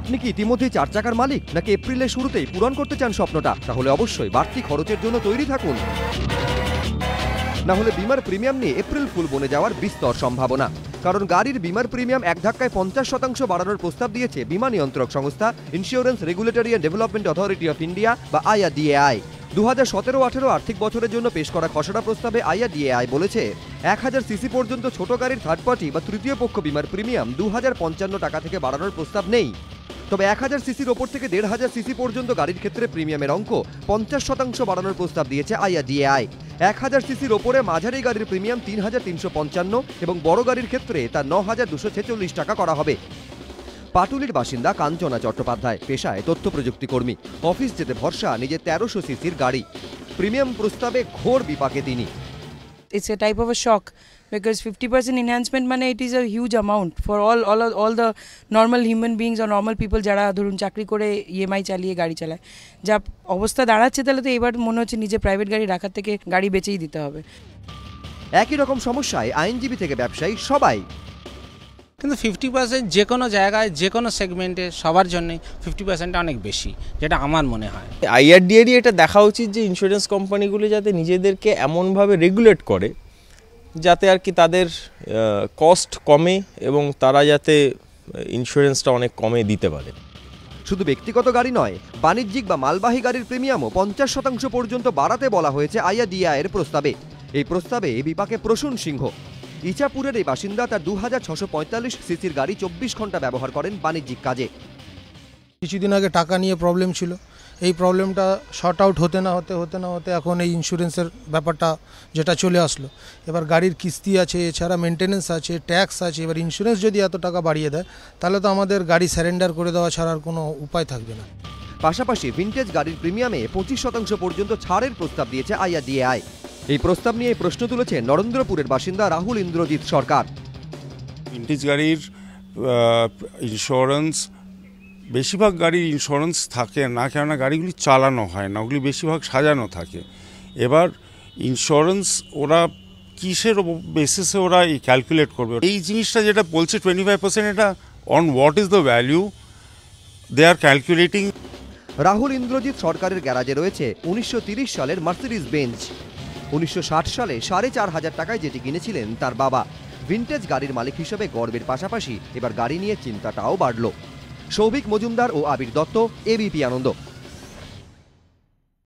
আপনি কি ইতিমধ্যেই চার চাকার মালিক, নাকি এপ্রিলের শুরুতেই পূরণ করতে চান স্বপ্নটা? তাহলে অবশ্যই বাড়তি খরচের জন্য তৈরি থাকুন। না হলে বিমার প্রিমিয়াম নিয়ে এপ্রিল ফুল বনে যাওয়ার বিস্তর সম্ভাবনা। কারণ গাড়ির বিমার প্রিমিয়াম এক ধাক্কায় পঞ্চাশ শতাংশ বাড়ানোর প্রস্তাব দিয়েছে বিমা নিয়ন্ত্রক সংস্থা Insurance Regulatory and Development Authority of India বা আইআরডিএআই দু হাজার সতেরো আঠেরো আর্থিক বছরের জন্য পেশ করা খসড়া প্রস্তাবে আইআরডিএআই বলেছে, এক হাজার সিসি পর্যন্ত ছোট গাড়ির থার্ড পার্টি বা তৃতীয় পক্ষ বিমার প্রিমিয়াম দু হাজার পঞ্চান্ন টাকা থেকে বাড়ানোর প্রস্তাব নেই। তবে এক হাজার সিসির ওপর থেকে দেড় হাজার সিসি পর্যন্ত গাড়ির ক্ষেত্রে প্রিমিয়ামের অঙ্ক পঞ্চাশ শতাংশ বাড়ানোর প্রস্তাব দিয়েছে আইআরডিএআই। এক হাজার সিসির ওপরে মাঝারি গাড়ির প্রিমিয়াম তিন হাজার তিনশো পঞ্চান্ন এবং বড় গাড়ির ক্ষেত্রে তা ন হাজার দুশো ছেচল্লিশ টাকা করা হবে। পাটুলির বাসিন্দা কাঞ্চনা চট্টোপাধ্যায় পেশায় তথ্য প্রযুক্তি কর্মী। অফিস যেতে ভরসা, নিজের তেরোশো সিসির গাড়ি। প্রিমিয়াম প্রস্তাবে ঘোর বিপাকে তিনি। It's a type of because 50% enhancement মানে it is a huge amount for all all all the normal human beings or normal people যারা ধরুন চাকরি করে ইএমআই চালিয়ে গাড়ি চালায়। যা অবস্থা দাঁড়াচ্ছে তাহলে তো এবার মনে হচ্ছে নিজে প্রাইভেট গাড়ি রাখার থেকে গাড়ি বেচেই দিতে হবে। একই রকম সমস্যায় আইনজীবী থেকে ব্যবসায়ী সবাই। কিন্তু ফিফটি পার্সেন্ট যে কোনো জায়গায় যে কোনো সেগমেন্টে সবার জন্যই ফিফটি পার্সেন্টটা অনেক বেশি যেটা আমার মনে হয়। আইআরডিএরই এটা দেখা উচিত যে ইন্স্যুরেন্স কোম্পানিগুলো যাতে নিজেদেরকে এমনভাবে রেগুলেট করে যাতে আর কি তাদের কস্ট কমে এবং তারা যাতে ইন্স্যুরেন্সটা অনেক কমে দিতে পারে। শুধু ব্যক্তিগত গাড়ি নয়, বাণিজ্যিক বা মালবাহী গাড়ির প্রিমিয়ামও পঞ্চাশ শতাংশ পর্যন্ত বাড়াতে বলা হয়েছে আইআরডিআই এর প্রস্তাবে। এই প্রস্তাবে বিপাকে প্রসূন সিংহ। ইচাপুরের এই বাসিন্দা তার দু সিসির গাড়ি চব্বিশ ঘণ্টা ব্যবহার করেন বাণিজ্যিক কাজে। কিছুদিন আগে টাকা নিয়ে প্রবলেম ছিল। এই প্রবলেমটা শর্ট আউট হতে না হতে হতে না হতে এখন এই ইন্স্যুরেন্সের ব্যাপারটা যেটা চলে আসলো। এবার গাড়ির কিস্তি আছে এছাড়া মেনটেনেন্স আছে ট্যাক্স আছে এবার ইন্স্যুরেন্স যদি এত টাকা বাড়িয়ে দেয় তাহলে তো আমাদের গাড়ি স্যারেন্ডার করে দেওয়া ছাড়া আর কোনো উপায় থাকবে না। পাশাপাশি ভিনটেজ গাড়ির প্রিমিয়ামে পঁচিশ শতাংশ পর্যন্ত ছাড়ের প্রস্তাব দিয়েছে আইআরডিএআই। এই প্রস্তাব নিয়ে প্রশ্ন তুলেছে নরেন্দ্রপুরের বাসিন্দা রাহুল ইন্দ্রজিৎ সরকার। ভিন্টেজ গাড়ির ইন্স্যুরেন্স বেশিরভাগ গাড়ির ইন্স্যুরেন্স থাকে, না কেননা গাড়িগুলি চালানো হয় না, ওগুলি বেশিরভাগ সাজানো থাকে। এবার ইন্স্যুরেন্স ওরা কিসের বেসিসে ওরা এই ক্যালকুলেট করবে? এই জিনিসটা যেটা বলছে টোয়েন্টি ফাইভ পার্সেন্ট এটা on what is the value they are calculating Rahul Indrajit সরকারের গ্যারাজে রয়েছে উনিশশো সালের মার্সিডিজ বেঞ্চ উনিশশো ষাট সালে সাড়ে চার হাজার টাকায় যেটি কিনেছিলেন তার বাবা। ভিনটেজ গাড়ির মালিক হিসেবে গর্বের পাশাপাশি এবার গাড়ি নিয়ে চিন্তাটাও বাড়ল। সৌভিক মজুমদার ও আবির দত্ত এবিপি আনন্দ।